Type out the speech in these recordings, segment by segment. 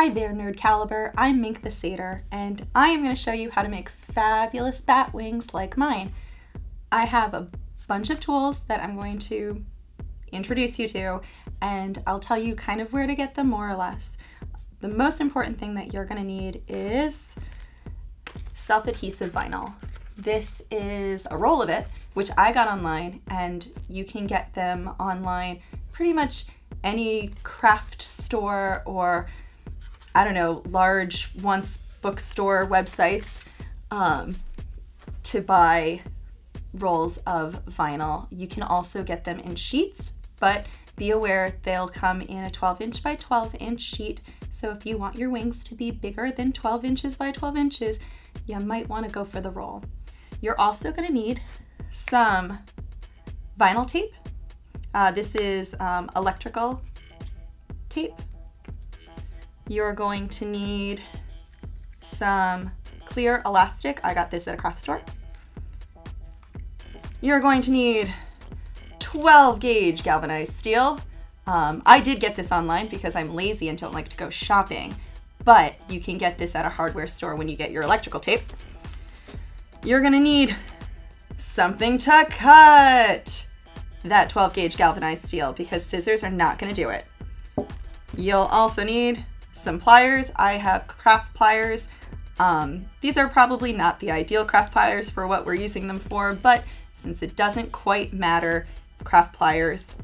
Hi there, Nerd Caliber. I'm Mink the Satyr, and I am going to show you how to make fabulous bat wings like mine. I have a bunch of tools that I'm going to introduce you to, and I'll tell you kind of where to get them more or less. The most important thing that you're going to need is self-adhesive vinyl. This is a roll of it, which I got online, and you can get them online pretty much any craft store or I don't know, large once bookstore websites um, to buy rolls of vinyl. You can also get them in sheets, but be aware they'll come in a 12 inch by 12 inch sheet. So if you want your wings to be bigger than 12 inches by 12 inches, you might want to go for the roll. You're also going to need some vinyl tape. Uh, this is um, electrical tape. You're going to need some clear elastic. I got this at a craft store. You're going to need 12 gauge galvanized steel. Um, I did get this online because I'm lazy and don't like to go shopping, but you can get this at a hardware store when you get your electrical tape. You're gonna need something to cut that 12 gauge galvanized steel because scissors are not gonna do it. You'll also need some pliers. I have craft pliers. Um, these are probably not the ideal craft pliers for what we're using them for, but since it doesn't quite matter, craft pliers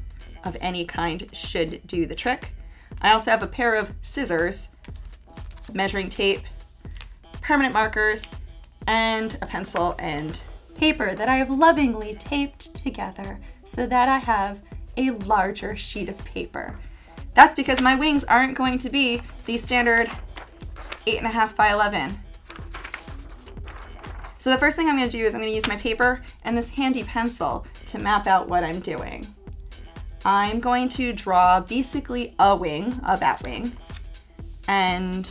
of any kind should do the trick. I also have a pair of scissors, measuring tape, permanent markers, and a pencil and paper that I have lovingly taped together so that I have a larger sheet of paper. That's because my wings aren't going to be the standard eight and a half by 11. So the first thing I'm gonna do is I'm gonna use my paper and this handy pencil to map out what I'm doing. I'm going to draw basically a wing, a bat wing, and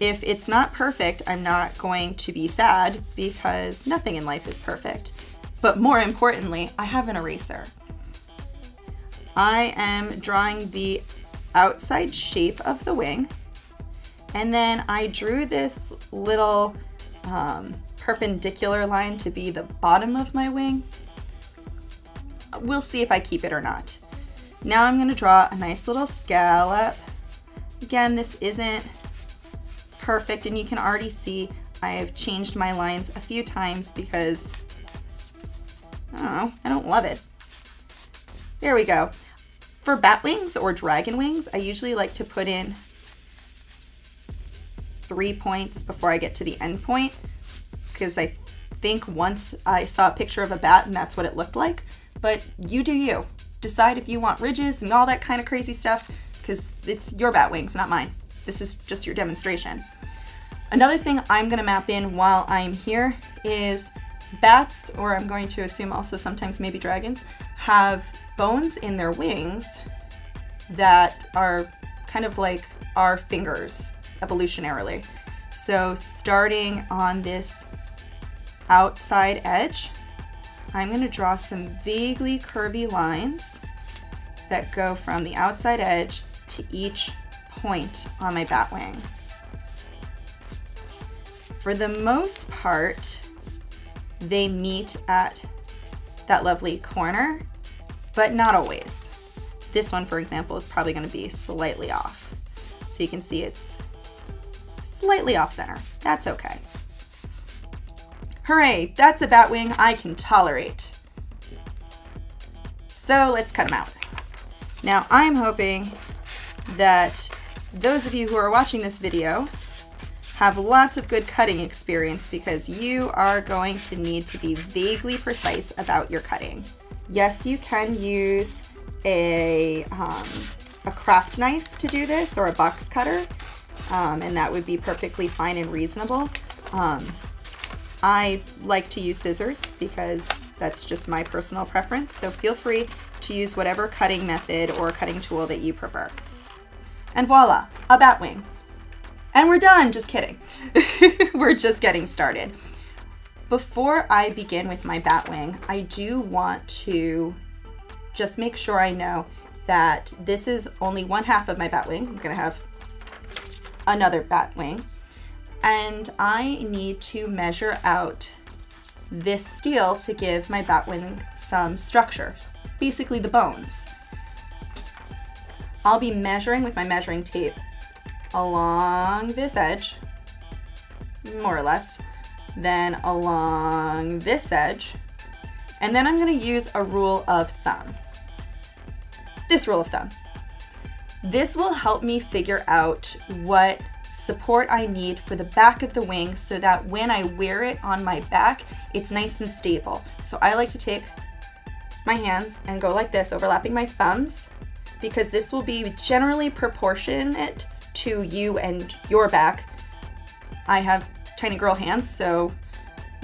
if it's not perfect, I'm not going to be sad because nothing in life is perfect. But more importantly, I have an eraser. I am drawing the outside shape of the wing. And then I drew this little um, perpendicular line to be the bottom of my wing. We'll see if I keep it or not. Now I'm gonna draw a nice little scallop. Again, this isn't perfect and you can already see I have changed my lines a few times because, I don't know, I don't love it. There we go. For bat wings or dragon wings, I usually like to put in three points before I get to the end point because I think once I saw a picture of a bat and that's what it looked like. But you do you. Decide if you want ridges and all that kind of crazy stuff because it's your bat wings, not mine. This is just your demonstration. Another thing I'm going to map in while I'm here is bats, or I'm going to assume also sometimes maybe dragons, have bones in their wings that are kind of like our fingers evolutionarily. So starting on this outside edge, I'm going to draw some vaguely curvy lines that go from the outside edge to each point on my bat wing. For the most part, they meet at that lovely corner but not always. This one, for example, is probably gonna be slightly off. So you can see it's slightly off center. That's okay. Hooray, that's a bat wing I can tolerate. So let's cut them out. Now I'm hoping that those of you who are watching this video have lots of good cutting experience because you are going to need to be vaguely precise about your cutting. Yes, you can use a, um, a craft knife to do this or a box cutter, um, and that would be perfectly fine and reasonable. Um, I like to use scissors because that's just my personal preference, so feel free to use whatever cutting method or cutting tool that you prefer. And voila, a bat wing. And we're done, just kidding. we're just getting started. Before I begin with my bat wing, I do want to just make sure I know that this is only one half of my bat wing. I'm gonna have another bat wing. And I need to measure out this steel to give my bat wing some structure, basically the bones. I'll be measuring with my measuring tape along this edge, more or less, then along this edge, and then I'm gonna use a rule of thumb. This rule of thumb. This will help me figure out what support I need for the back of the wing so that when I wear it on my back, it's nice and stable. So I like to take my hands and go like this, overlapping my thumbs, because this will be generally proportionate to you and your back. I have tiny girl hands, so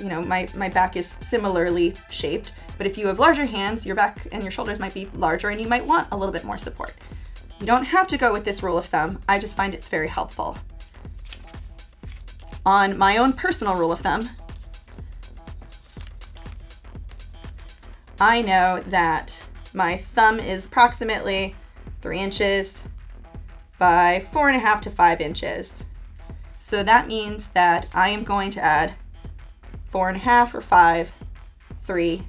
you know, my, my back is similarly shaped. But if you have larger hands, your back and your shoulders might be larger and you might want a little bit more support. You don't have to go with this rule of thumb. I just find it's very helpful. On my own personal rule of thumb, I know that my thumb is approximately three inches by four and a half to five inches. So that means that I am going to add four and a half or five, three,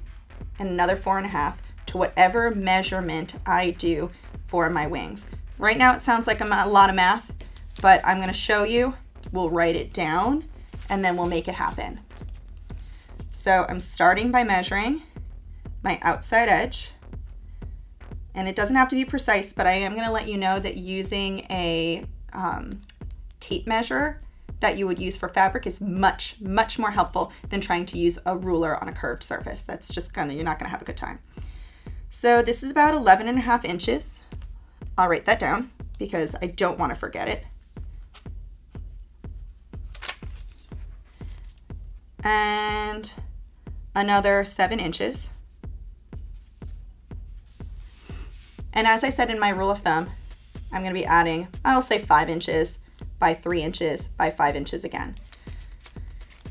and another four and a half to whatever measurement I do for my wings. Right now it sounds like a lot of math, but I'm gonna show you. We'll write it down and then we'll make it happen. So I'm starting by measuring my outside edge. And it doesn't have to be precise, but I am gonna let you know that using a um, tape measure that you would use for fabric is much, much more helpful than trying to use a ruler on a curved surface. That's just gonna, you're not gonna have a good time. So this is about 11 and a half inches. I'll write that down because I don't wanna forget it. And another seven inches. And as I said in my rule of thumb, I'm gonna be adding, I'll say five inches by three inches by five inches again.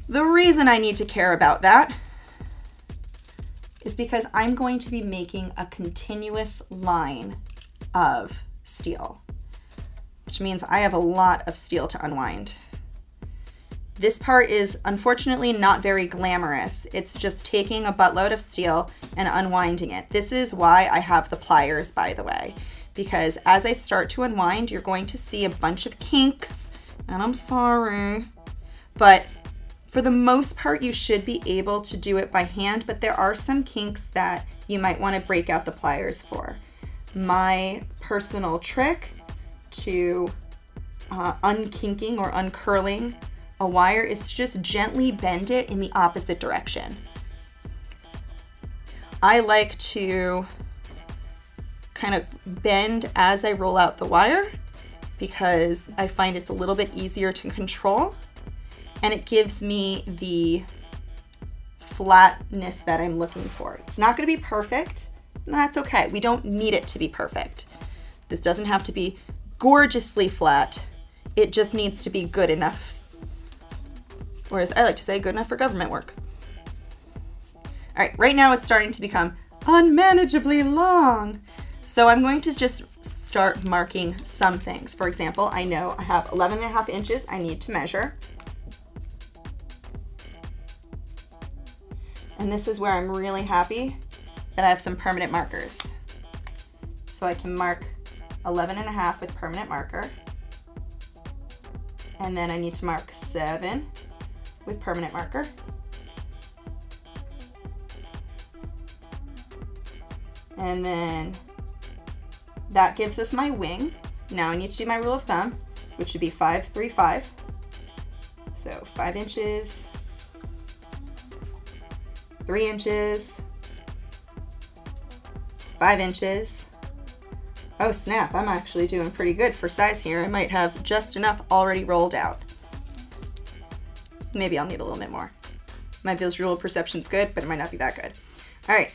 The reason I need to care about that is because I'm going to be making a continuous line of steel, which means I have a lot of steel to unwind. This part is unfortunately not very glamorous. It's just taking a buttload of steel and unwinding it. This is why I have the pliers, by the way because as I start to unwind, you're going to see a bunch of kinks, and I'm sorry. But for the most part, you should be able to do it by hand, but there are some kinks that you might want to break out the pliers for. My personal trick to uh, unkinking or uncurling a wire is just gently bend it in the opposite direction. I like to kind of bend as I roll out the wire because I find it's a little bit easier to control and it gives me the flatness that I'm looking for. It's not gonna be perfect, that's okay. We don't need it to be perfect. This doesn't have to be gorgeously flat. It just needs to be good enough. Or as I like to say, good enough for government work. All right, right now it's starting to become unmanageably long. So I'm going to just start marking some things. For example, I know I have 11 and a half inches I need to measure. And this is where I'm really happy that I have some permanent markers. So I can mark 11 and a half with permanent marker. And then I need to mark seven with permanent marker. And then that gives us my wing. Now I need to do my rule of thumb, which would be five, three, five. So five inches, three inches, five inches. Oh snap, I'm actually doing pretty good for size here. I might have just enough already rolled out. Maybe I'll need a little bit more. My visual perception's good, but it might not be that good. All right,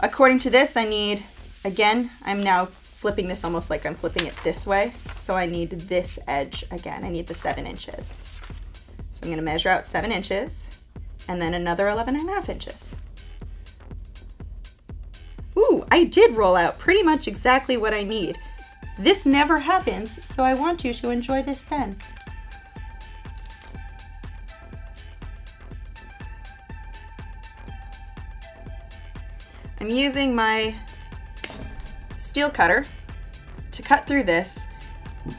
according to this, I need Again, I'm now flipping this almost like I'm flipping it this way. So I need this edge again. I need the seven inches. So I'm gonna measure out seven inches and then another 11 and a half inches. Ooh, I did roll out pretty much exactly what I need. This never happens, so I want you to enjoy this then. I'm using my steel cutter to cut through this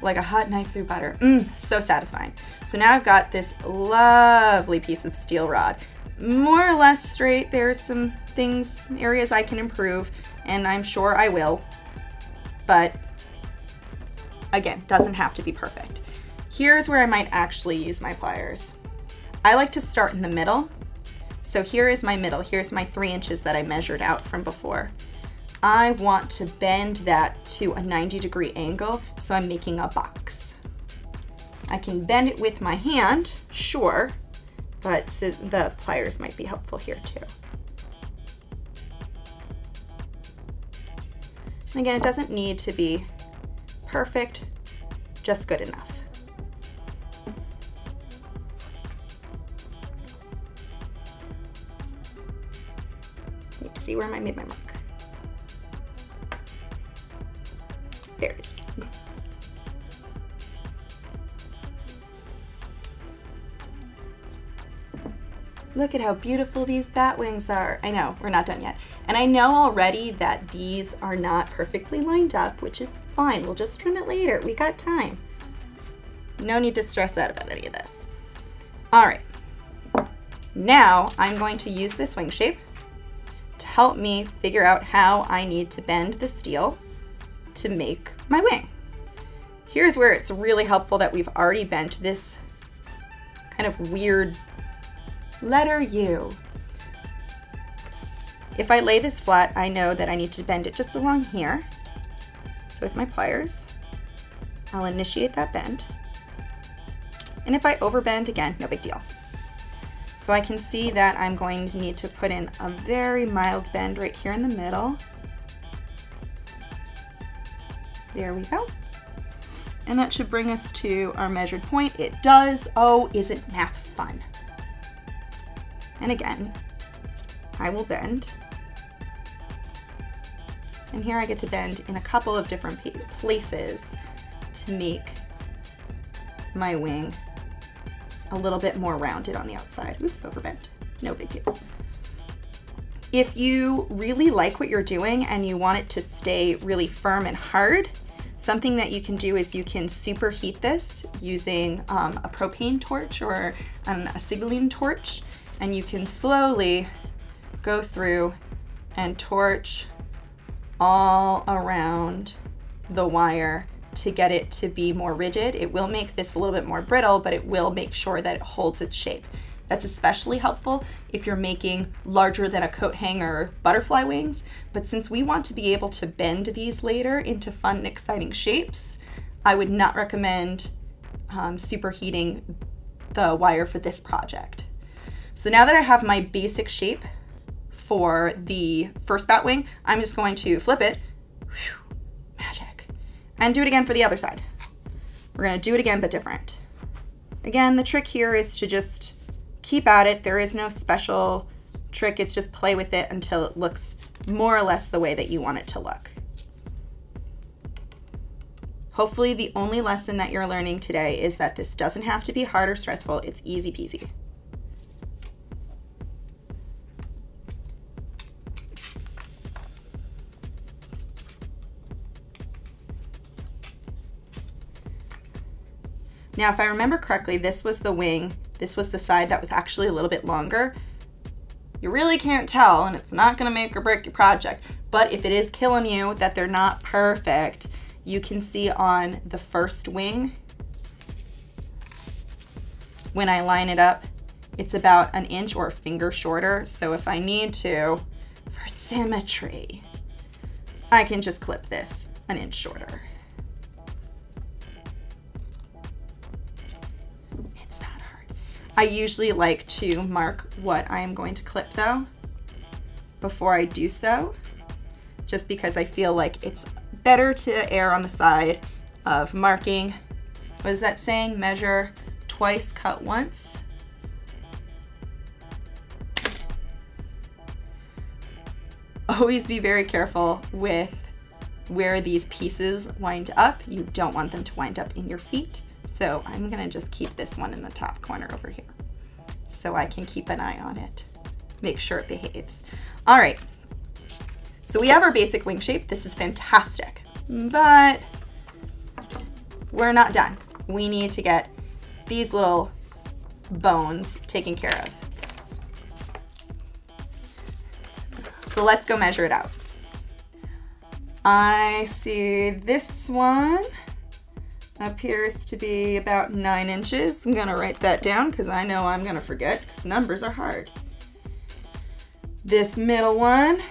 like a hot knife through butter. Mmm, so satisfying. So now I've got this lovely piece of steel rod. More or less straight. There's some things, areas I can improve, and I'm sure I will. But again, doesn't have to be perfect. Here's where I might actually use my pliers. I like to start in the middle. So here is my middle. Here's my three inches that I measured out from before. I want to bend that to a 90 degree angle, so I'm making a box. I can bend it with my hand, sure, but the pliers might be helpful here too. And Again, it doesn't need to be perfect, just good enough. Need to see where I made my mark. Look at how beautiful these bat wings are. I know, we're not done yet. And I know already that these are not perfectly lined up, which is fine. We'll just trim it later. We got time. No need to stress out about any of this. All right. Now I'm going to use this wing shape to help me figure out how I need to bend the steel to make my wing. Here's where it's really helpful that we've already bent this kind of weird letter U. If I lay this flat, I know that I need to bend it just along here. So with my pliers, I'll initiate that bend. And if I overbend again, no big deal. So I can see that I'm going to need to put in a very mild bend right here in the middle. There we go. And that should bring us to our measured point. It does. Oh, isn't math fun? And again, I will bend. And here I get to bend in a couple of different places to make my wing a little bit more rounded on the outside. Oops, overbent. No big deal. If you really like what you're doing and you want it to stay really firm and hard, Something that you can do is you can superheat this using um, a propane torch or um, a acetylene torch, and you can slowly go through and torch all around the wire to get it to be more rigid. It will make this a little bit more brittle, but it will make sure that it holds its shape. That's especially helpful if you're making larger than a coat hanger butterfly wings. But since we want to be able to bend these later into fun and exciting shapes, I would not recommend um, superheating the wire for this project. So now that I have my basic shape for the first bat wing, I'm just going to flip it, whew, magic, and do it again for the other side. We're gonna do it again, but different. Again, the trick here is to just keep at it. There is no special trick. It's just play with it until it looks more or less the way that you want it to look. Hopefully the only lesson that you're learning today is that this doesn't have to be hard or stressful. It's easy peasy. Now, if I remember correctly, this was the wing this was the side that was actually a little bit longer. You really can't tell, and it's not gonna make or break your project. But if it is killing you that they're not perfect, you can see on the first wing, when I line it up, it's about an inch or a finger shorter. So if I need to, for symmetry, I can just clip this an inch shorter. I usually like to mark what I am going to clip though before I do so, just because I feel like it's better to err on the side of marking, what is that saying? Measure twice, cut once. Always be very careful with where these pieces wind up. You don't want them to wind up in your feet. So I'm gonna just keep this one in the top corner over here so I can keep an eye on it, make sure it behaves. All right, so we have our basic wing shape. This is fantastic, but we're not done. We need to get these little bones taken care of. So let's go measure it out. I see this one appears to be about nine inches. I'm gonna write that down because I know I'm gonna forget because numbers are hard. This middle one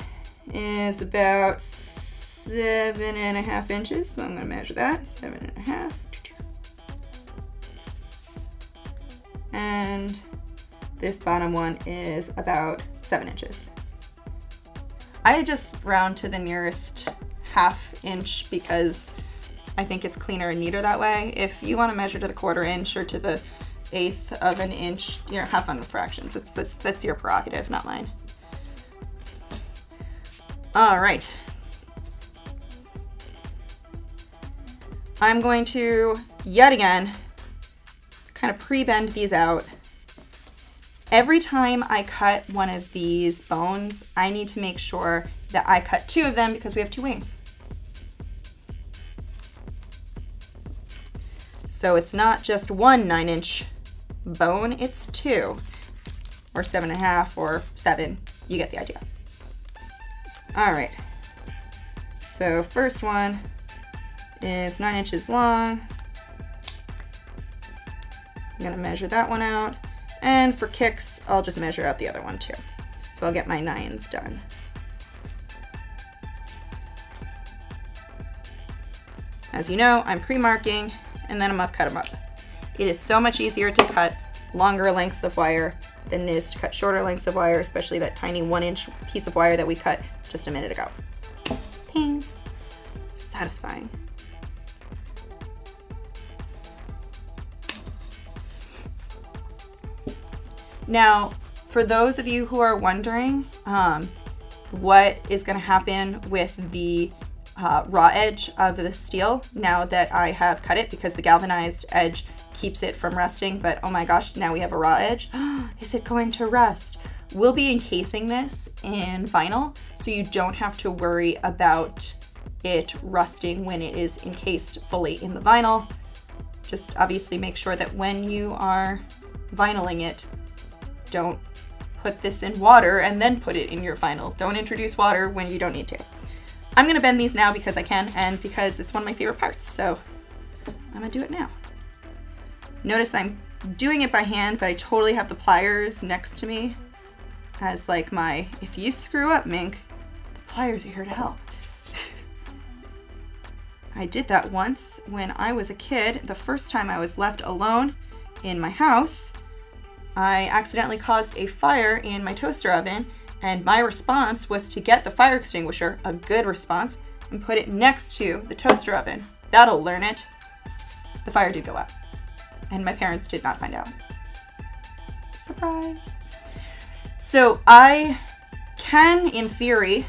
is about seven and a half inches. So I'm gonna measure that, seven and a half. And this bottom one is about seven inches. I just round to the nearest half inch because I think it's cleaner and neater that way. If you want to measure to the quarter inch or to the eighth of an inch, you know, have fun with fractions. It's, it's, that's your prerogative, not mine. All right. I'm going to, yet again, kind of pre-bend these out. Every time I cut one of these bones, I need to make sure that I cut two of them because we have two wings. So it's not just one nine inch bone, it's two or seven and a half or seven. You get the idea. All right. So first one is nine inches long. I'm gonna measure that one out. And for kicks, I'll just measure out the other one too. So I'll get my nines done. As you know, I'm pre-marking and then I'm gonna cut them up. It is so much easier to cut longer lengths of wire than it is to cut shorter lengths of wire, especially that tiny one inch piece of wire that we cut just a minute ago. Ping. Satisfying. Now, for those of you who are wondering um, what is to happen with the uh, raw edge of the steel now that I have cut it because the galvanized edge keeps it from rusting, but oh my gosh, now we have a raw edge. is it going to rust? We'll be encasing this in vinyl so you don't have to worry about it rusting when it is encased fully in the vinyl. Just obviously make sure that when you are vinyling it, don't put this in water and then put it in your vinyl. Don't introduce water when you don't need to. I'm gonna bend these now because I can and because it's one of my favorite parts, so I'm gonna do it now. Notice I'm doing it by hand, but I totally have the pliers next to me as like my, if you screw up, Mink, the pliers are here to help. I did that once when I was a kid, the first time I was left alone in my house. I accidentally caused a fire in my toaster oven and my response was to get the fire extinguisher, a good response, and put it next to the toaster oven. That'll learn it. The fire did go out, and my parents did not find out. Surprise. So I can, in theory,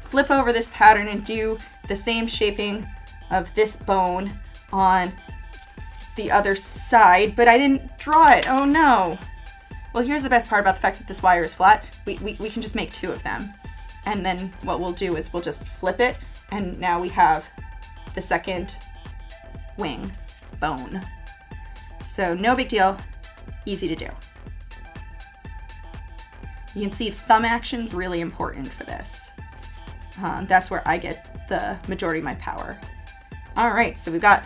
flip over this pattern and do the same shaping of this bone on the other side, but I didn't draw it. Oh no. Well, here's the best part about the fact that this wire is flat. We, we, we can just make two of them. And then what we'll do is we'll just flip it, and now we have the second wing bone. So no big deal, easy to do. You can see thumb action's really important for this. Um, that's where I get the majority of my power. All right, so we've got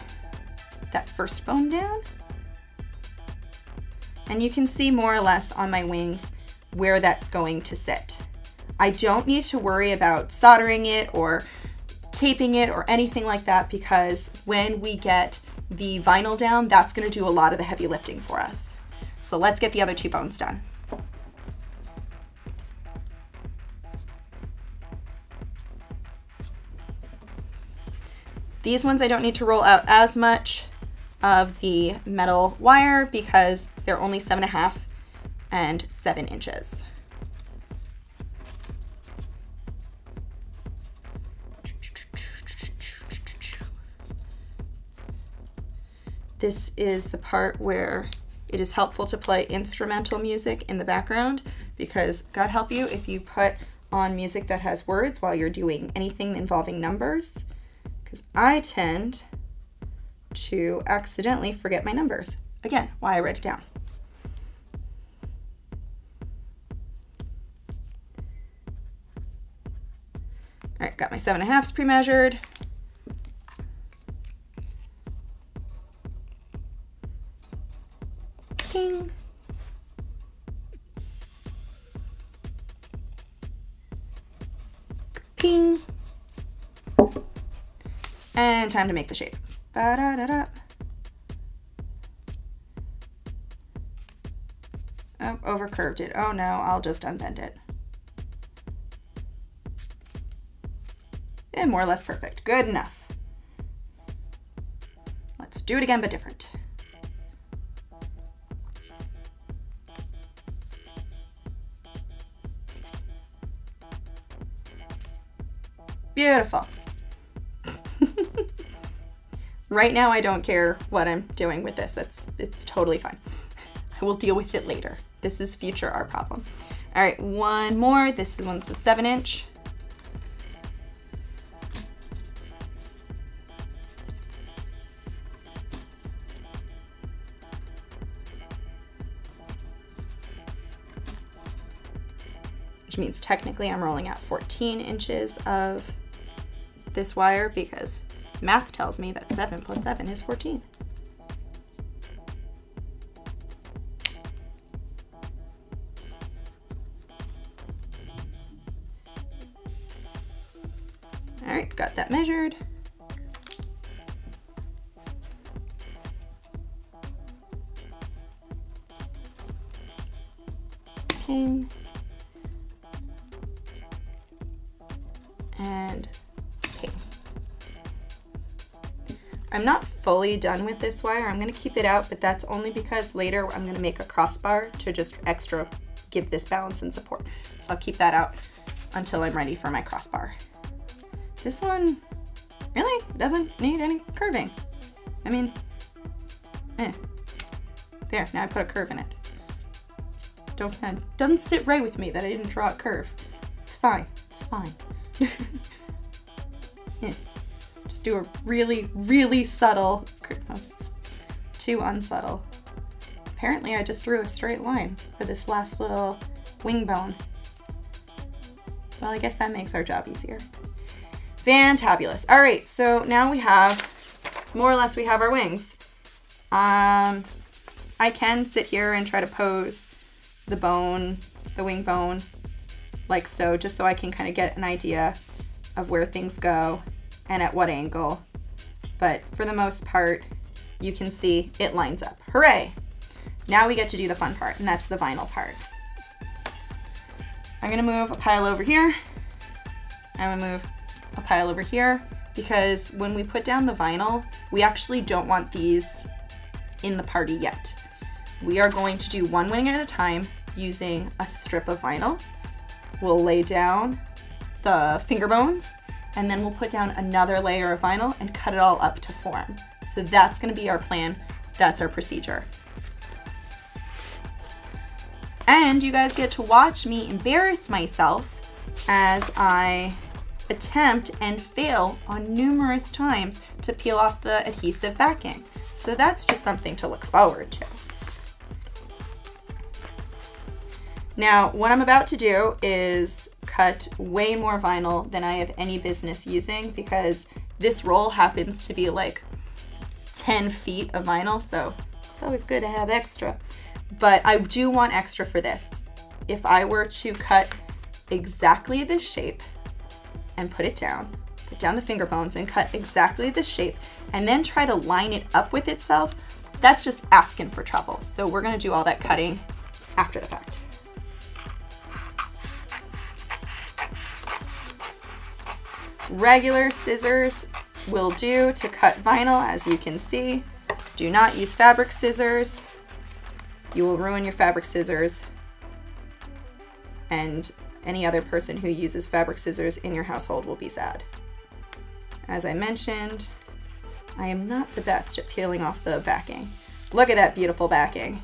that first bone down. And you can see more or less on my wings where that's going to sit. I don't need to worry about soldering it or taping it or anything like that because when we get the vinyl down, that's gonna do a lot of the heavy lifting for us. So let's get the other two bones done. These ones I don't need to roll out as much of the metal wire because they're only seven and a half and seven inches. This is the part where it is helpful to play instrumental music in the background because God help you if you put on music that has words while you're doing anything involving numbers because I tend to accidentally forget my numbers. Again, why I write it down. All right, got my seven and a halves pre-measured. Ping. Ping. And time to make the shape. Ba -da -da -da. Oh, over curved it. Oh no, I'll just unbend it. And more or less perfect. Good enough. Let's do it again, but different. Beautiful. right now I don't care what I'm doing with this. That's it's totally fine. I will deal with it later. This is future art problem. All right, one more. This one's the seven inch. Which means technically I'm rolling out 14 inches of this wire because math tells me that 7 plus 7 is 14. Fully done with this wire. I'm gonna keep it out, but that's only because later I'm gonna make a crossbar to just extra give this balance and support. So I'll keep that out until I'm ready for my crossbar. This one really doesn't need any curving. I mean, eh. There, now I put a curve in it. Just don't, uh, doesn't sit right with me that I didn't draw a curve. It's fine, it's fine. yeah. Just do a really, really subtle, too unsubtle. Apparently I just drew a straight line for this last little wing bone. Well, I guess that makes our job easier. Fantabulous. All right, so now we have, more or less we have our wings. Um, I can sit here and try to pose the bone, the wing bone, like so, just so I can kind of get an idea of where things go and at what angle. But for the most part, you can see it lines up. Hooray! Now we get to do the fun part, and that's the vinyl part. I'm gonna move a pile over here. I'm gonna move a pile over here because when we put down the vinyl, we actually don't want these in the party yet. We are going to do one wing at a time using a strip of vinyl. We'll lay down the finger bones and then we'll put down another layer of vinyl and cut it all up to form. So that's gonna be our plan. That's our procedure. And you guys get to watch me embarrass myself as I attempt and fail on numerous times to peel off the adhesive backing. So that's just something to look forward to. Now, what I'm about to do is cut way more vinyl than I have any business using because this roll happens to be like 10 feet of vinyl, so it's always good to have extra. But I do want extra for this. If I were to cut exactly this shape and put it down, put down the finger bones and cut exactly the shape and then try to line it up with itself, that's just asking for trouble. So we're gonna do all that cutting after the fact. Regular scissors will do to cut vinyl, as you can see. Do not use fabric scissors. You will ruin your fabric scissors and any other person who uses fabric scissors in your household will be sad. As I mentioned, I am not the best at peeling off the backing. Look at that beautiful backing.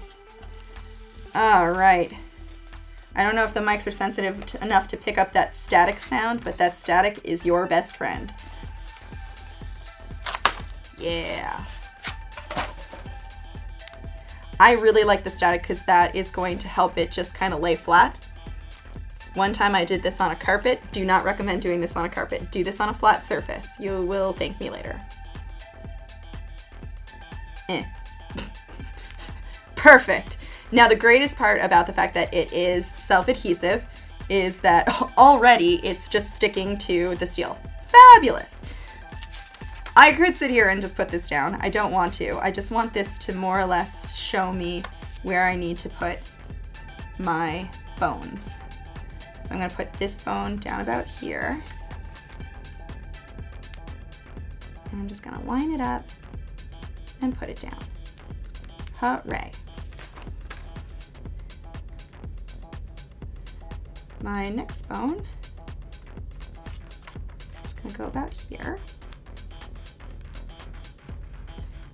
All right. I don't know if the mics are sensitive enough to pick up that static sound, but that static is your best friend. Yeah. I really like the static because that is going to help it just kind of lay flat. One time I did this on a carpet. Do not recommend doing this on a carpet. Do this on a flat surface. You will thank me later. Eh. Perfect. Now the greatest part about the fact that it is self-adhesive is that already it's just sticking to the steel. Fabulous. I could sit here and just put this down. I don't want to. I just want this to more or less show me where I need to put my bones. So I'm gonna put this bone down about here. And I'm just gonna line it up and put it down. Hooray. My next bone is gonna go about here.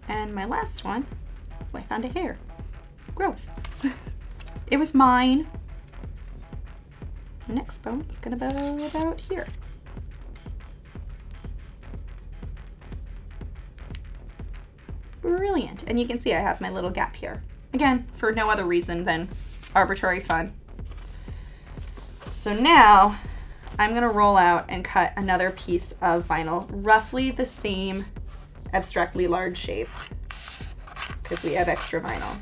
And my last one, I found a hair. Gross. it was mine. Next bone is gonna be about here. Brilliant. And you can see I have my little gap here. Again, for no other reason than arbitrary fun. So now I'm gonna roll out and cut another piece of vinyl, roughly the same abstractly large shape because we have extra vinyl.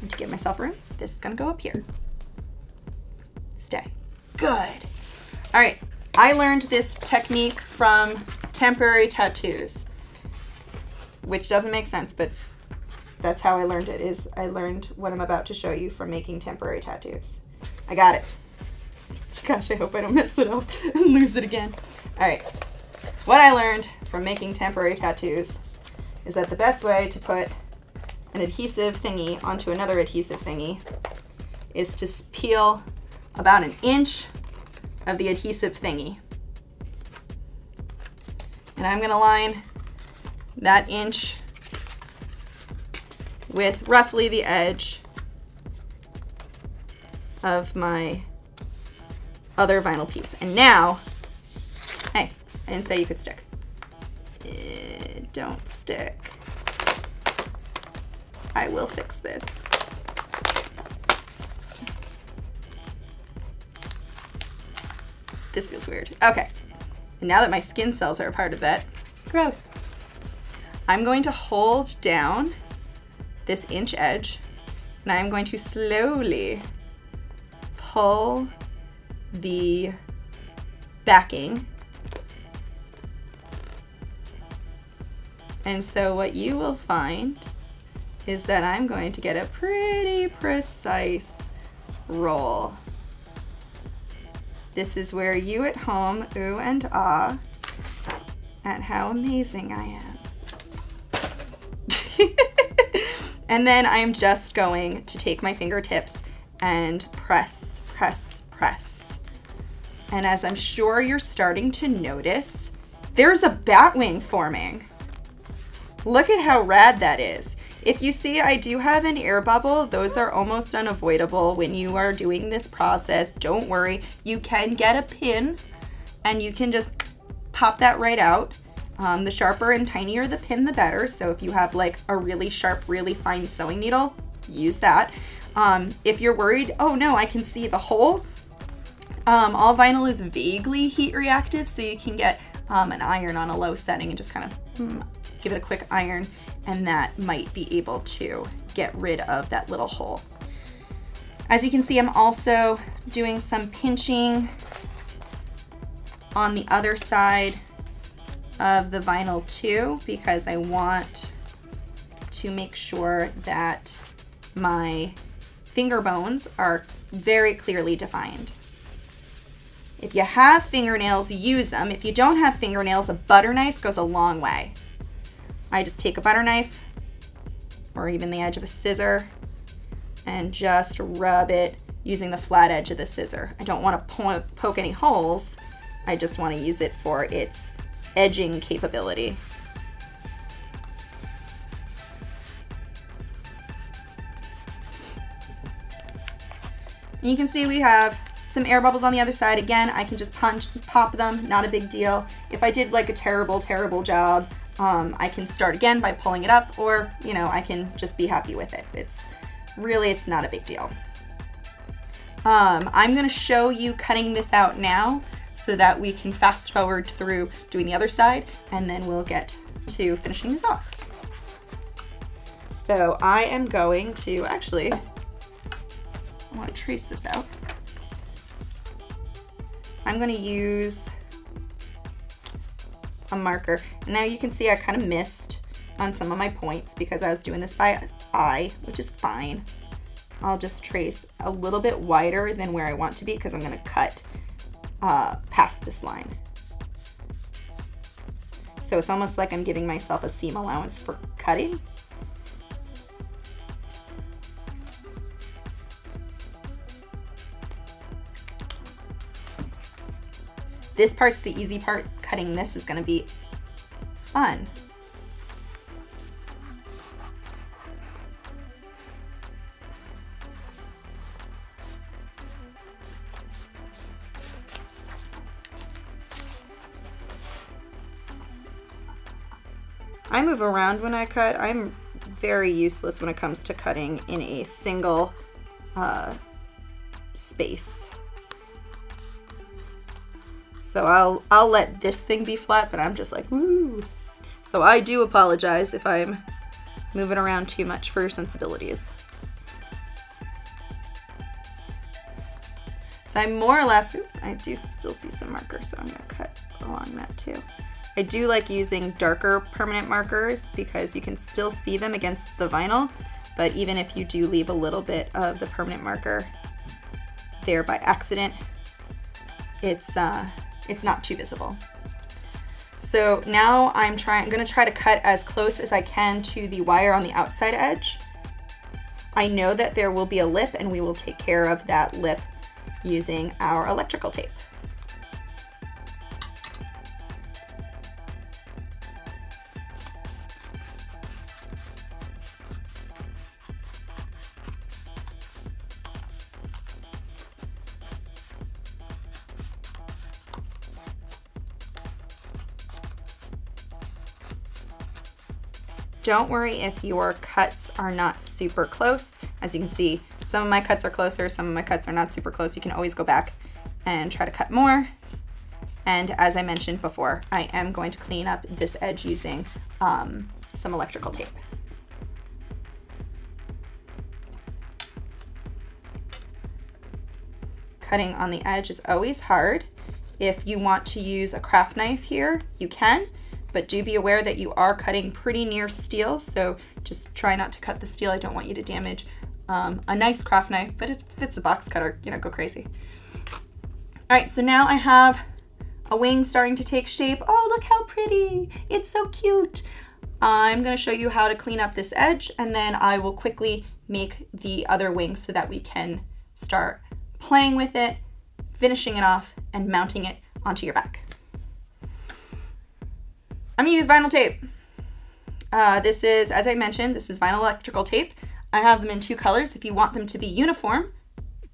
And to give myself room, this is gonna go up here. Stay. Good. All right, I learned this technique from temporary tattoos, which doesn't make sense, but that's how I learned it is I learned what I'm about to show you from making temporary tattoos. I got it. Gosh, I hope I don't mess it up and lose it again. All right, what I learned from making temporary tattoos is that the best way to put an adhesive thingy onto another adhesive thingy is to peel about an inch of the adhesive thingy. And I'm gonna line that inch with roughly the edge of my other vinyl piece. And now, hey, I didn't say you could stick. It don't stick. I will fix this. This feels weird. Okay. And now that my skin cells are a part of that, gross. I'm going to hold down this inch edge and I'm going to slowly pull the backing. And so what you will find is that I'm going to get a pretty precise roll. This is where you at home ooh and ah at how amazing I am. and then I'm just going to take my fingertips and press press, press. And as I'm sure you're starting to notice, there's a bat wing forming. Look at how rad that is. If you see I do have an air bubble, those are almost unavoidable when you are doing this process. Don't worry, you can get a pin and you can just pop that right out. Um, the sharper and tinier the pin, the better. So if you have like a really sharp, really fine sewing needle, use that. Um, if you're worried, oh no, I can see the hole, um, all vinyl is vaguely heat reactive, so you can get um, an iron on a low setting and just kind of mm, give it a quick iron, and that might be able to get rid of that little hole. As you can see, I'm also doing some pinching on the other side of the vinyl too, because I want to make sure that my finger bones are very clearly defined. If you have fingernails, use them. If you don't have fingernails, a butter knife goes a long way. I just take a butter knife or even the edge of a scissor and just rub it using the flat edge of the scissor. I don't want to po poke any holes. I just want to use it for its edging capability. And you can see we have some air bubbles on the other side. Again, I can just punch, pop them, not a big deal. If I did like a terrible, terrible job, um, I can start again by pulling it up or, you know, I can just be happy with it. It's really, it's not a big deal. Um, I'm gonna show you cutting this out now so that we can fast forward through doing the other side and then we'll get to finishing this off. So I am going to, actually, I wanna trace this out. I'm gonna use a marker. now you can see I kind of missed on some of my points because I was doing this by eye, which is fine. I'll just trace a little bit wider than where I want to be because I'm gonna cut uh, past this line. So it's almost like I'm giving myself a seam allowance for cutting. This part's the easy part. Cutting this is gonna be fun. I move around when I cut. I'm very useless when it comes to cutting in a single uh, space. So I'll, I'll let this thing be flat, but I'm just like, woo. So I do apologize if I'm moving around too much for your sensibilities. So I'm more or less, I do still see some markers, so I'm gonna cut along that too. I do like using darker permanent markers because you can still see them against the vinyl, but even if you do leave a little bit of the permanent marker there by accident, it's uh, it's not too visible. So now I'm trying, I'm gonna try to cut as close as I can to the wire on the outside edge. I know that there will be a lip and we will take care of that lip using our electrical tape. Don't worry if your cuts are not super close. As you can see, some of my cuts are closer, some of my cuts are not super close. You can always go back and try to cut more. And as I mentioned before, I am going to clean up this edge using um, some electrical tape. Cutting on the edge is always hard. If you want to use a craft knife here, you can but do be aware that you are cutting pretty near steel, so just try not to cut the steel. I don't want you to damage um, a nice craft knife, but if it's a box cutter, you know, go crazy. All right, so now I have a wing starting to take shape. Oh, look how pretty. It's so cute. I'm gonna show you how to clean up this edge and then I will quickly make the other wing so that we can start playing with it, finishing it off, and mounting it onto your back. I'm gonna use vinyl tape. Uh, this is, as I mentioned, this is vinyl electrical tape. I have them in two colors. If you want them to be uniform,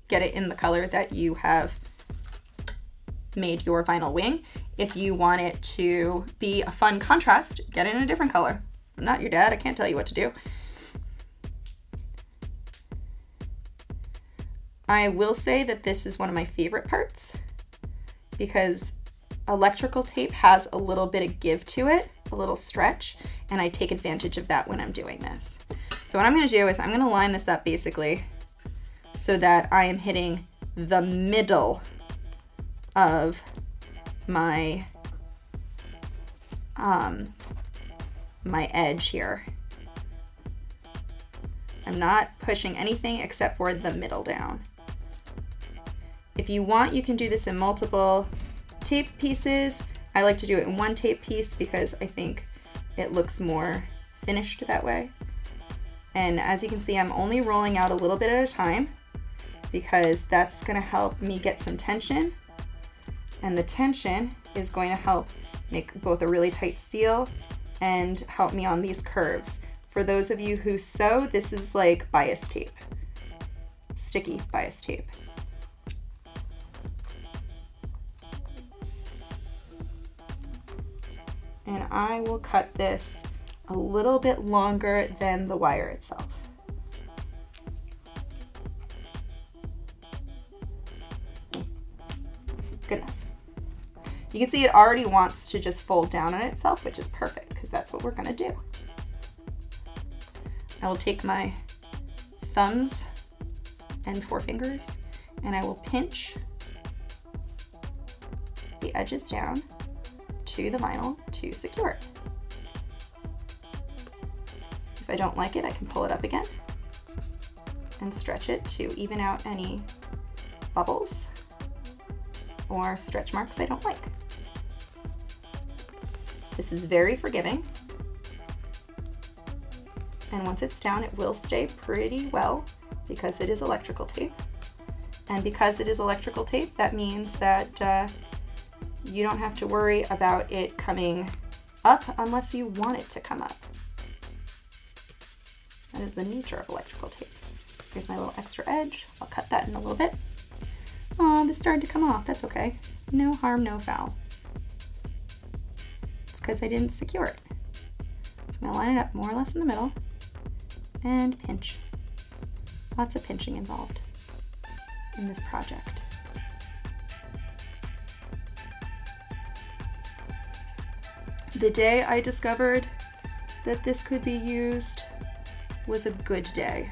get it in the color that you have made your vinyl wing. If you want it to be a fun contrast, get it in a different color. I'm not your dad, I can't tell you what to do. I will say that this is one of my favorite parts because electrical tape has a little bit of give to it, a little stretch, and I take advantage of that when I'm doing this. So what I'm gonna do is I'm gonna line this up basically so that I am hitting the middle of my um, my edge here. I'm not pushing anything except for the middle down. If you want, you can do this in multiple tape pieces. I like to do it in one tape piece because I think it looks more finished that way. And as you can see, I'm only rolling out a little bit at a time. because that's gonna help me get some tension and the tension is going to help make both a really tight seal and help me on these curves. For those of you who sew, this is like bias tape, sticky bias tape. And I will cut this a little bit longer than the wire itself. Good enough. You can see it already wants to just fold down on itself, which is perfect because that's what we're gonna do. I will take my thumbs and forefingers and I will pinch the edges down to the vinyl to secure it. If I don't like it, I can pull it up again and stretch it to even out any bubbles or stretch marks I don't like. This is very forgiving. And once it's down, it will stay pretty well because it is electrical tape. And because it is electrical tape, that means that uh, you don't have to worry about it coming up unless you want it to come up. That is the nature of electrical tape. Here's my little extra edge. I'll cut that in a little bit. Oh, this started to come off. That's okay. No harm, no foul It's because I didn't secure it. So I'm going to line it up more or less in the middle and pinch. Lots of pinching involved in this project. The day I discovered that this could be used was a good day.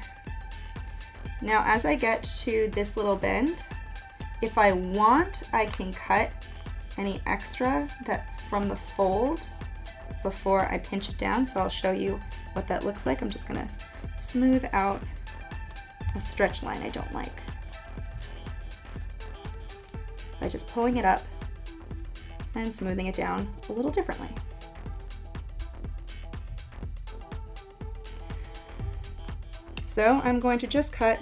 Now as I get to this little bend, if I want, I can cut any extra that from the fold before I pinch it down. So I'll show you what that looks like. I'm just gonna smooth out a stretch line I don't like by just pulling it up and smoothing it down a little differently. So I'm going to just cut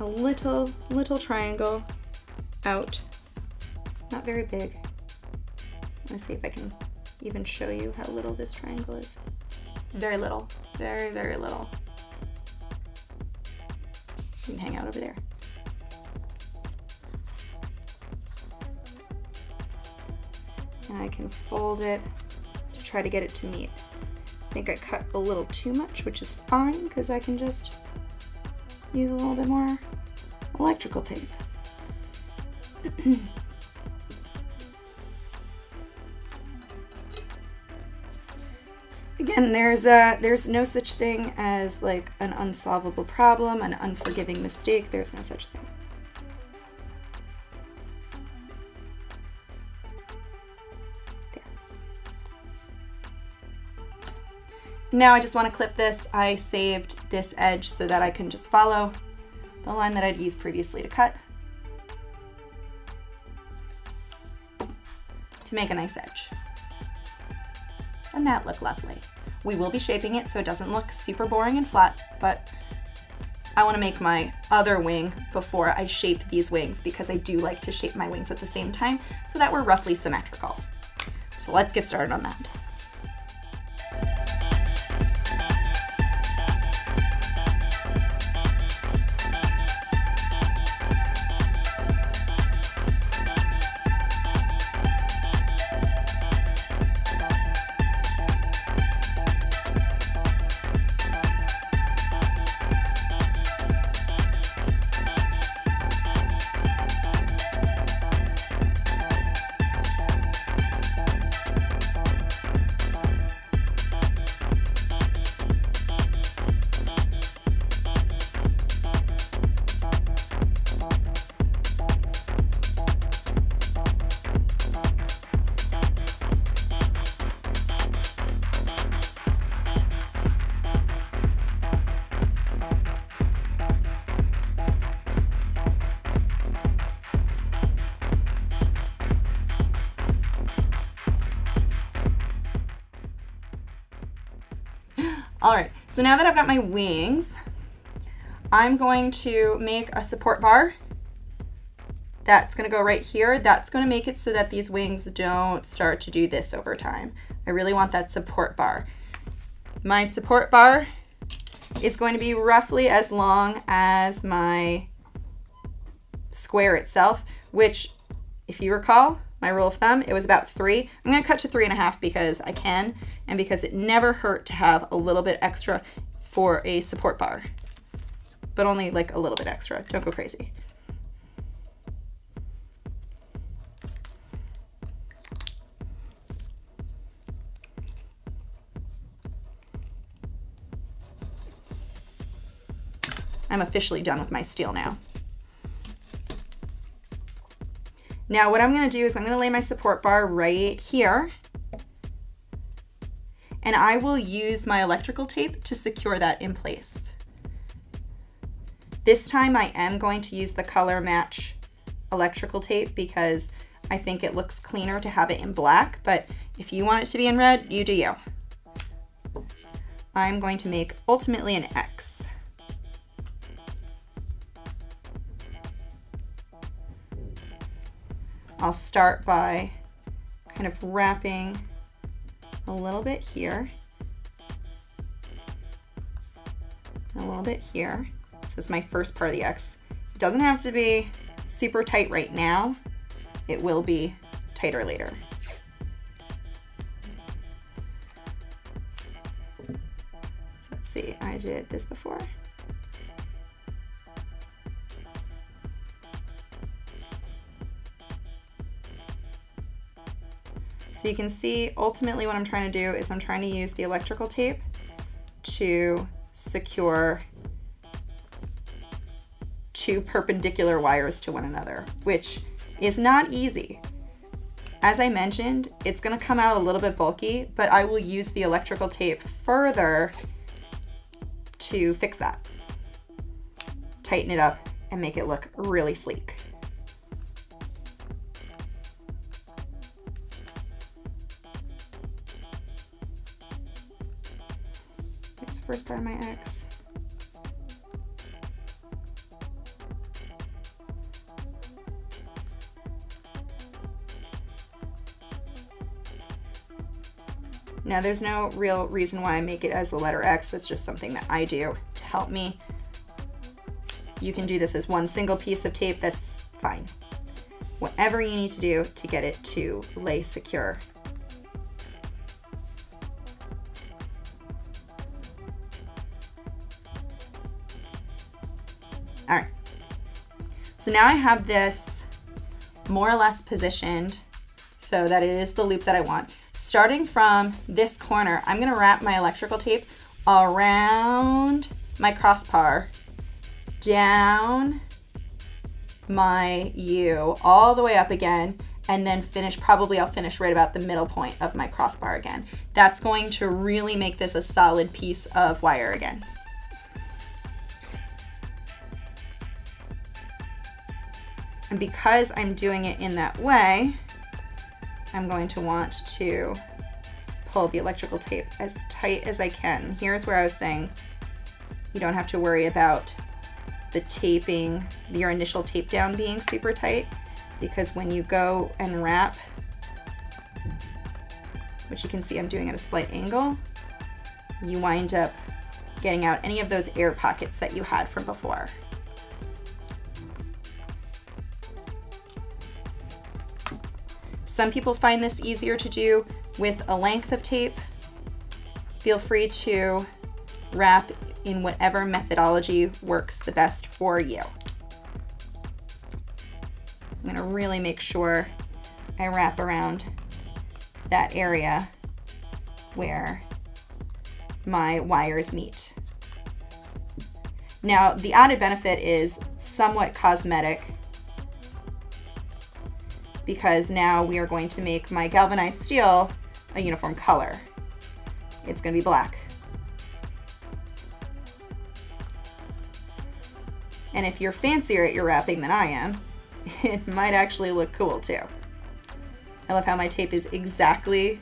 a little, little triangle out not very big. Let's see if I can even show you how little this triangle is. Very little, very, very little. You can hang out over there. And I can fold it to try to get it to meet. I think I cut a little too much, which is fine because I can just use a little bit more electrical tape. again, there's a, there's no such thing as like an unsolvable problem, an unforgiving mistake. There's no such thing. Now I just want to clip this. I saved this edge so that I can just follow the line that I'd used previously to cut to make a nice edge. And that looked lovely. We will be shaping it so it doesn't look super boring and flat, but I wanna make my other wing before I shape these wings because I do like to shape my wings at the same time so that we're roughly symmetrical. So let's get started on that. All right, so now that I've got my wings, I'm going to make a support bar. That's gonna go right here. That's gonna make it so that these wings don't start to do this over time. I really want that support bar. My support bar is going to be roughly as long as my square itself, which if you recall, my rule of thumb, it was about three. I'm gonna cut to three and a half because I can and because it never hurt to have a little bit extra for a support bar, but only like a little bit extra. Don't go crazy. I'm officially done with my steel now. Now what I'm gonna do is I'm gonna lay my support bar right here and I will use my electrical tape to secure that in place. This time I am going to use the color match electrical tape because I think it looks cleaner to have it in black, but if you want it to be in red, you do you. I'm going to make ultimately an X. I'll start by kind of wrapping a little bit here, a little bit here. This is my first part of the X. It doesn't have to be super tight right now. It will be tighter later. So let's see, I did this before. So you can see ultimately what I'm trying to do is I'm trying to use the electrical tape to secure two perpendicular wires to one another, which is not easy. As I mentioned, it's gonna come out a little bit bulky, but I will use the electrical tape further to fix that. Tighten it up and make it look really sleek. First part of my X. Now there's no real reason why I make it as the letter X, that's just something that I do to help me. You can do this as one single piece of tape, that's fine. Whatever you need to do to get it to lay secure Now I have this more or less positioned so that it is the loop that I want. Starting from this corner, I'm gonna wrap my electrical tape around my crossbar, down my U, all the way up again, and then finish, probably I'll finish right about the middle point of my crossbar again. That's going to really make this a solid piece of wire again. And because I'm doing it in that way, I'm going to want to pull the electrical tape as tight as I can. Here's where I was saying you don't have to worry about the taping, your initial tape down being super tight because when you go and wrap, which you can see I'm doing at a slight angle, you wind up getting out any of those air pockets that you had from before. Some people find this easier to do with a length of tape. Feel free to wrap in whatever methodology works the best for you. I'm gonna really make sure I wrap around that area where my wires meet. Now, the added benefit is somewhat cosmetic because now we are going to make my galvanized steel a uniform color. It's going to be black. And if you're fancier at your wrapping than I am, it might actually look cool too. I love how my tape is exactly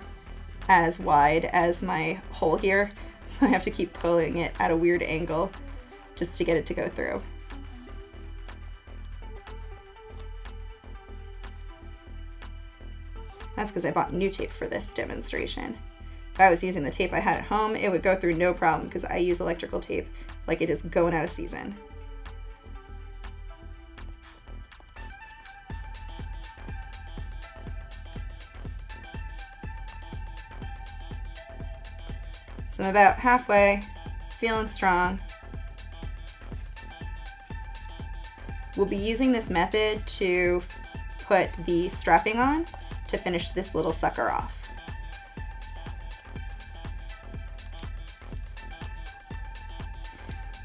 as wide as my hole here, so I have to keep pulling it at a weird angle just to get it to go through. That's because I bought new tape for this demonstration. If I was using the tape I had at home, it would go through no problem because I use electrical tape like it is going out of season. So I'm about halfway, feeling strong. We'll be using this method to put the strapping on to finish this little sucker off.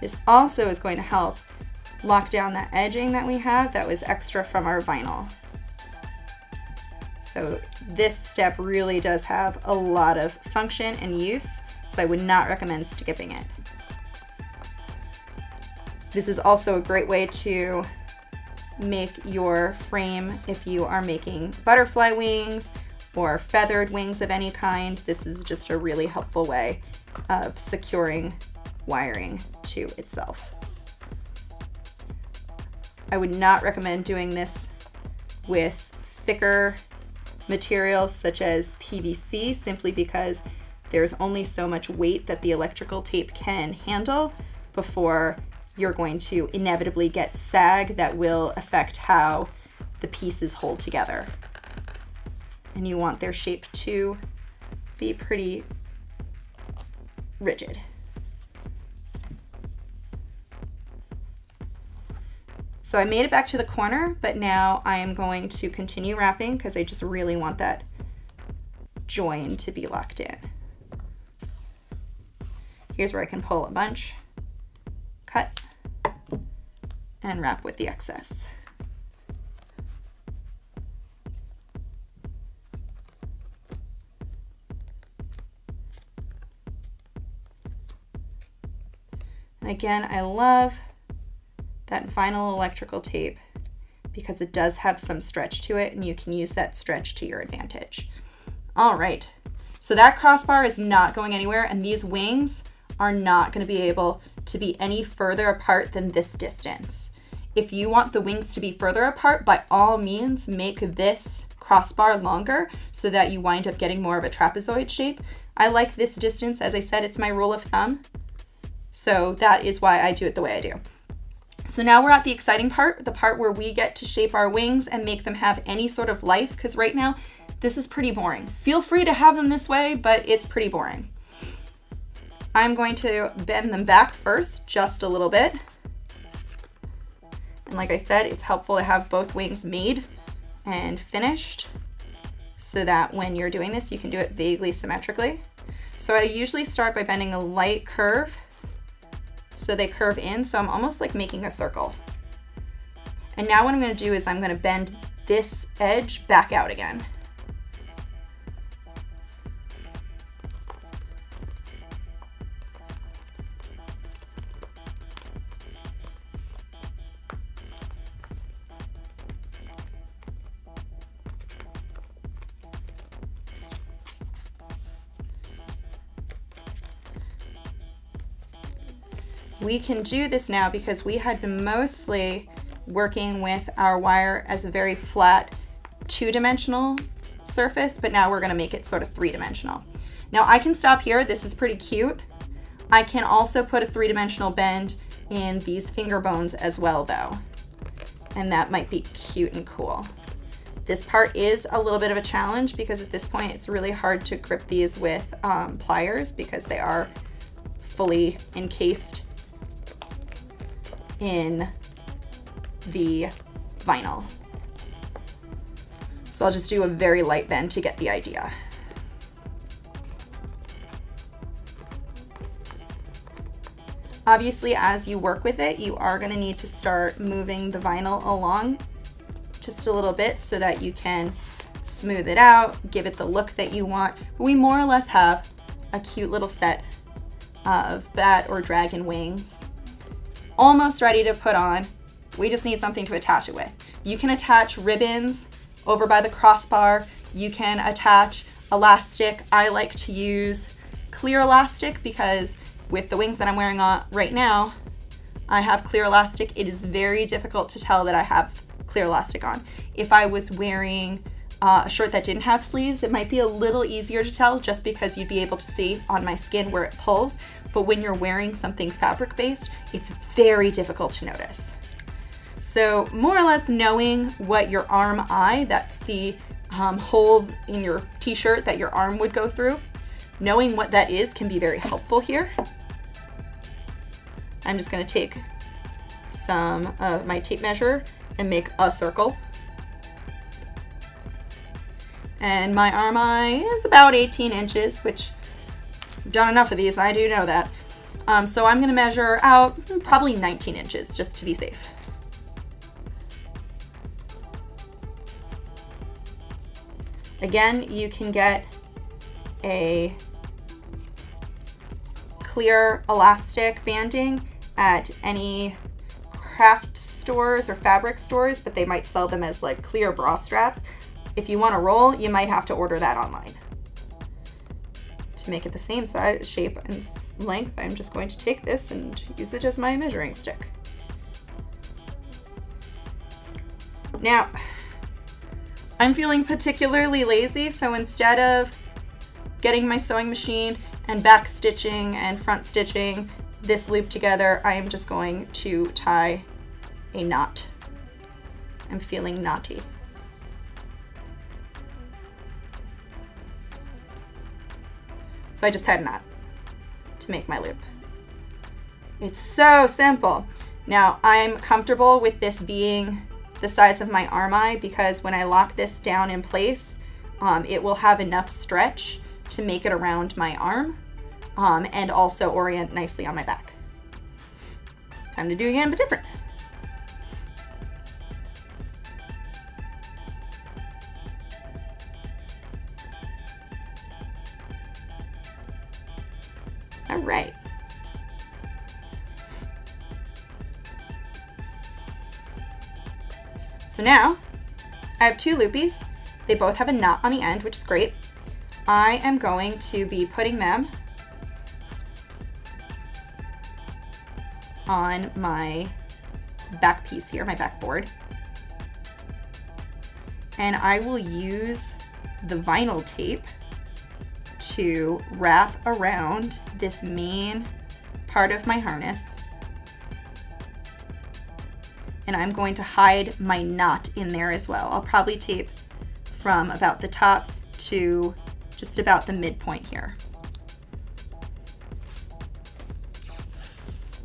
This also is going to help lock down that edging that we have that was extra from our vinyl. So this step really does have a lot of function and use, so I would not recommend skipping it. This is also a great way to make your frame if you are making butterfly wings or feathered wings of any kind. This is just a really helpful way of securing wiring to itself. I would not recommend doing this with thicker materials such as PVC simply because there's only so much weight that the electrical tape can handle before you're going to inevitably get sag that will affect how the pieces hold together. And you want their shape to be pretty rigid. So I made it back to the corner, but now I am going to continue wrapping because I just really want that join to be locked in. Here's where I can pull a bunch, and wrap with the excess. And again, I love that vinyl electrical tape because it does have some stretch to it and you can use that stretch to your advantage. All right, so that crossbar is not going anywhere and these wings are not gonna be able to be any further apart than this distance. If you want the wings to be further apart, by all means, make this crossbar longer so that you wind up getting more of a trapezoid shape. I like this distance. As I said, it's my rule of thumb. So that is why I do it the way I do. So now we're at the exciting part, the part where we get to shape our wings and make them have any sort of life, because right now, this is pretty boring. Feel free to have them this way, but it's pretty boring. I'm going to bend them back first, just a little bit. And like I said, it's helpful to have both wings made and finished so that when you're doing this, you can do it vaguely symmetrically. So I usually start by bending a light curve so they curve in. So I'm almost like making a circle. And now what I'm gonna do is I'm gonna bend this edge back out again. We can do this now because we had been mostly working with our wire as a very flat two-dimensional surface, but now we're gonna make it sort of three-dimensional. Now I can stop here, this is pretty cute. I can also put a three-dimensional bend in these finger bones as well though, and that might be cute and cool. This part is a little bit of a challenge because at this point it's really hard to grip these with um, pliers because they are fully encased in the vinyl. So I'll just do a very light bend to get the idea. Obviously, as you work with it, you are gonna need to start moving the vinyl along just a little bit so that you can smooth it out, give it the look that you want. We more or less have a cute little set of bat or dragon wings almost ready to put on. We just need something to attach it with. You can attach ribbons over by the crossbar. You can attach elastic. I like to use clear elastic because with the wings that I'm wearing on right now, I have clear elastic, it is very difficult to tell that I have clear elastic on. If I was wearing uh, a shirt that didn't have sleeves, it might be a little easier to tell just because you'd be able to see on my skin where it pulls. But when you're wearing something fabric based, it's very difficult to notice. So more or less knowing what your arm eye, that's the um, hole in your t-shirt that your arm would go through, knowing what that is can be very helpful here. I'm just gonna take some of my tape measure and make a circle. And my arm eye is about 18 inches, which Done enough of these, I do know that. Um, so I'm gonna measure out probably 19 inches just to be safe. Again, you can get a clear elastic banding at any craft stores or fabric stores, but they might sell them as like clear bra straps. If you want a roll, you might have to order that online. To make it the same size, shape, and length, I'm just going to take this and use it as my measuring stick. Now, I'm feeling particularly lazy, so instead of getting my sewing machine and back stitching and front stitching this loop together, I am just going to tie a knot. I'm feeling knotty. So I just had a knot to make my loop. It's so simple. Now I'm comfortable with this being the size of my arm eye because when I lock this down in place, um, it will have enough stretch to make it around my arm um, and also orient nicely on my back. Time to do again, but different. All right. So now I have two loopies. They both have a knot on the end, which is great. I am going to be putting them on my back piece here, my backboard. And I will use the vinyl tape to wrap around this main part of my harness and I'm going to hide my knot in there as well. I'll probably tape from about the top to just about the midpoint here.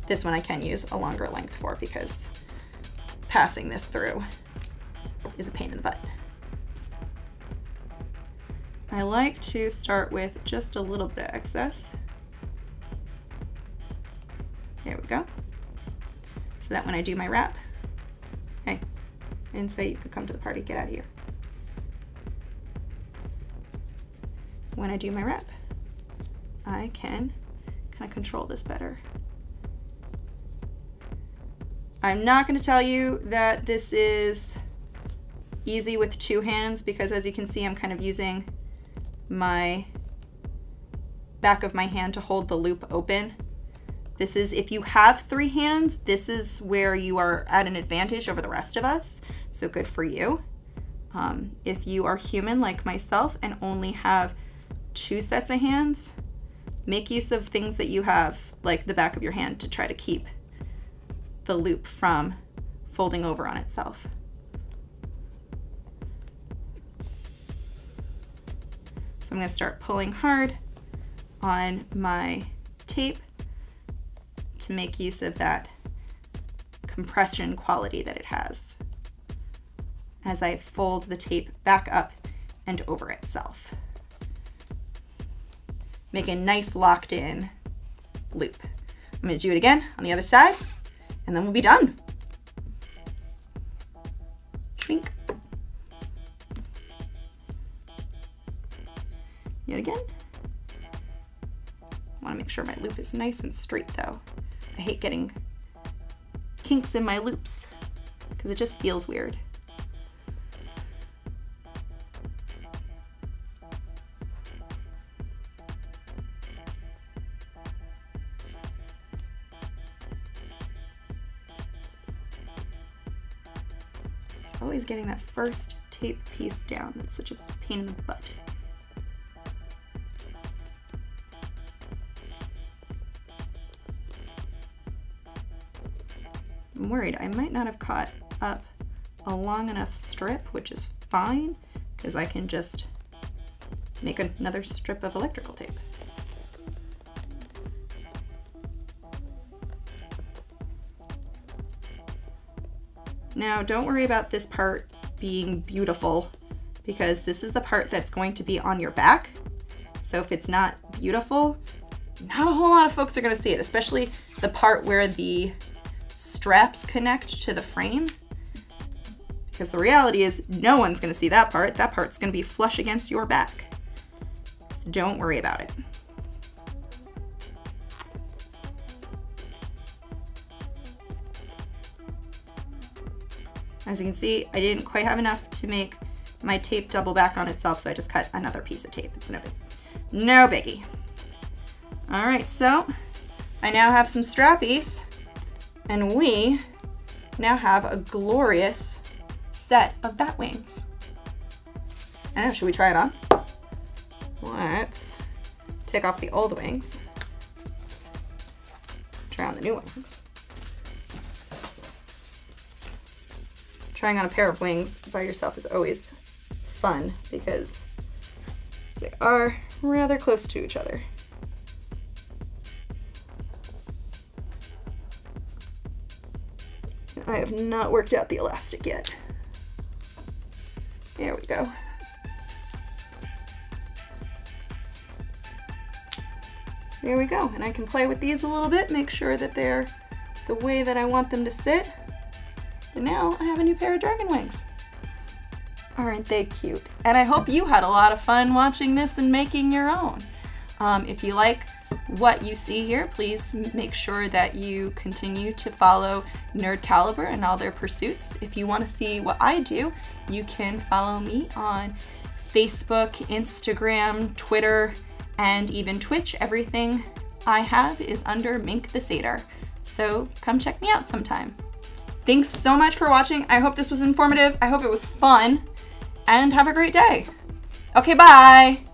This one I can use a longer length for because passing this through is a pain in the butt. I like to start with just a little bit of excess. There we go. So that when I do my wrap, hey, and say you could come to the party, get out of here. When I do my wrap, I can kind of control this better. I'm not going to tell you that this is easy with two hands because as you can see I'm kind of using my back of my hand to hold the loop open this is, if you have three hands, this is where you are at an advantage over the rest of us. So good for you. Um, if you are human like myself and only have two sets of hands, make use of things that you have, like the back of your hand, to try to keep the loop from folding over on itself. So I'm going to start pulling hard on my tape to make use of that compression quality that it has as I fold the tape back up and over itself. Make a nice locked in loop. I'm gonna do it again on the other side and then we'll be done. Shrink. Yet again. I wanna make sure my loop is nice and straight though. I hate getting kinks in my loops because it just feels weird. It's always getting that first tape piece down that's such a pain in the butt. Worried I might not have caught up a long enough strip, which is fine, because I can just make another strip of electrical tape. Now, don't worry about this part being beautiful because this is the part that's going to be on your back. So if it's not beautiful, not a whole lot of folks are gonna see it, especially the part where the straps connect to the frame. Because the reality is no one's gonna see that part. That part's gonna be flush against your back. So don't worry about it. As you can see, I didn't quite have enough to make my tape double back on itself, so I just cut another piece of tape. It's no no biggie. All right, so I now have some strappies, and we now have a glorious set of bat wings. I know, should we try it on? Let's take off the old wings, try on the new wings. trying on a pair of wings by yourself is always fun because they are rather close to each other. Have not worked out the elastic yet. There we go. There we go, and I can play with these a little bit, make sure that they're the way that I want them to sit. And now I have a new pair of dragon wings. Aren't they cute? And I hope you had a lot of fun watching this and making your own. Um, if you like what you see here, please make sure that you continue to follow Nerd Caliber and all their pursuits. If you want to see what I do, you can follow me on Facebook, Instagram, Twitter, and even Twitch. Everything I have is under Mink the Satyr. So come check me out sometime. Thanks so much for watching. I hope this was informative. I hope it was fun. And have a great day. Okay, bye.